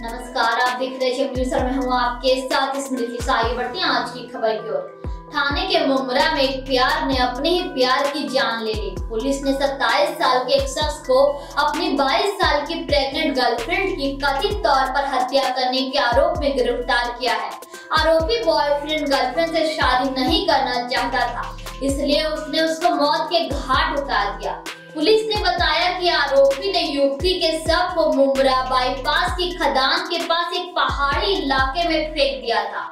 नमस्कार, आप देख रहे हैं न्यूज़ और मैं हूँ आपके साथ स्मृति से आगे बढ़ते हैं आज की खबर की ओर। थाने के मुमरा में एक प्यार ने अपने ही प्यार की जान ले ली। पुलिस ने 27 साल के एक शख्स को अपनी 22 साल की प्रेग्नेंट गर्लफ्रेंड की कथित तौर पर हत्या करने के आरोप में गिरफ़्तार किया है। आरोपी बॉयफ्रेंड गर्लफ्रेंड से शादी नहीं करना चाहता था, इसलिए उसने उसको मौत के घाट उतार दिया। पुलिस ने बताया कि आरोपी ने युवती के शव को मुमरा बाईपास की खदान के पास एक पहाड़ी इलाके में फेंक दिया था।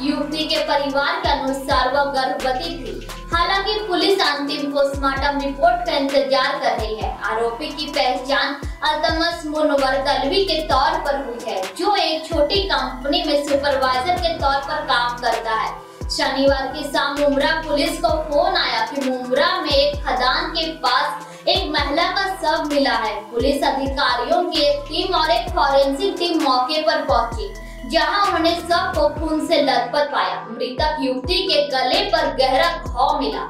युवती के परिवार के अनुसार वह गर्भवती थी। हालाँकि पुलिस अंतिम पोस्टमार्टम रिपोर्ट का इंतज़ार कर रही है। आरोपी की पहचान अल्तमस मुनवर दलवी के तौर पर हुई है, जो एक छोटी कंपनी में सुपरवाइजर के तौर पर काम करता है। शनिवार की शाम मुमरा पुलिस को फ़ोन आया कि मुमरा में एक खदान के पास एक महिला का शव मिला है। पुलिस अधिकारियों की एक टीम और एक फॉरेंसिक टीम मौके पर पहुँची, जहाँ उन्होंने सबको खून से लथपथ पाया। मृतक युवती के गले पर गहरा घाव मिला।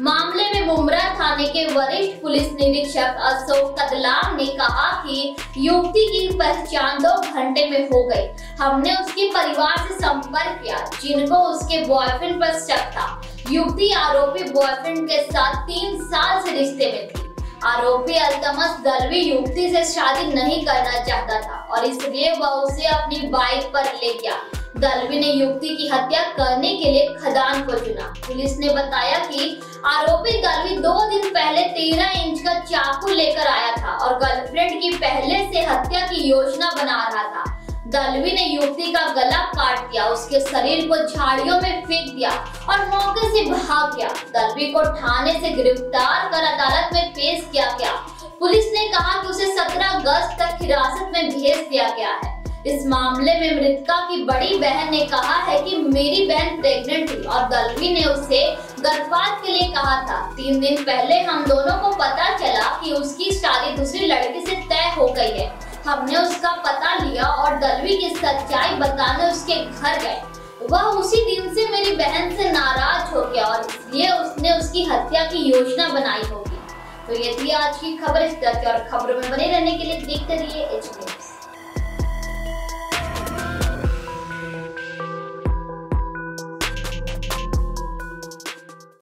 मामले में मुमरा थाने के वरिष्ठ पुलिस निरीक्षक अशोक कदलाम ने कहा कि युवती की पहचान दो घंटे में हो गई। हमने उसके परिवार से संपर्क किया, जिनको उसके बॉयफ्रेंड पर शक था। युवती आरोपी बॉयफ्रेंड के साथ तीन साल से रिश्ते में थी। आरोपी अल्तमस दलवी युवती से शादी नहीं करना चाहता था और इसलिए वह उसे अपनी बाइक पर ले गया। दलवी ने युवती की हत्या करने के लिए खदान को चुना। पुलिस ने बताया कि आरोपी दलवी दो दिन पहले तेरह इंच का चाकू लेकर आया था और गर्लफ्रेंड की पहले से हत्या की योजना बना रहा था। दलवी ने युवती का गला काट दिया, उसके शरीर को झाड़ियों में फेंक दिया और मौके से भाग गया। दलवी को थाने से गिरफ़्तार कर अदालत में पेश किया गया। पुलिस ने कहा कि उसे 17 अगस्त तक हिरासत में भेज दिया गया है। इस मामले में मृतका की बड़ी बहन ने कहा है कि मेरी बहन प्रेग्नेंट थी और दलवी ने उसे गर्भपात के लिए कहा था। तीन दिन पहले हम दोनों को पता चला कि उसकी शादी दूसरी लड़की से तय हो गई है। हमने उसका पता लिया और दलवी की सच्चाई बताने उसके घर गए। वह उसी दिन से मेरी बहन से नाराज़ हो गया और इसलिए उसने उसकी हत्या की योजना बनाई होगी। तो ये थी आज की खबर इस तरह और खबरों में बने रहने के लिए देखते रहिए एच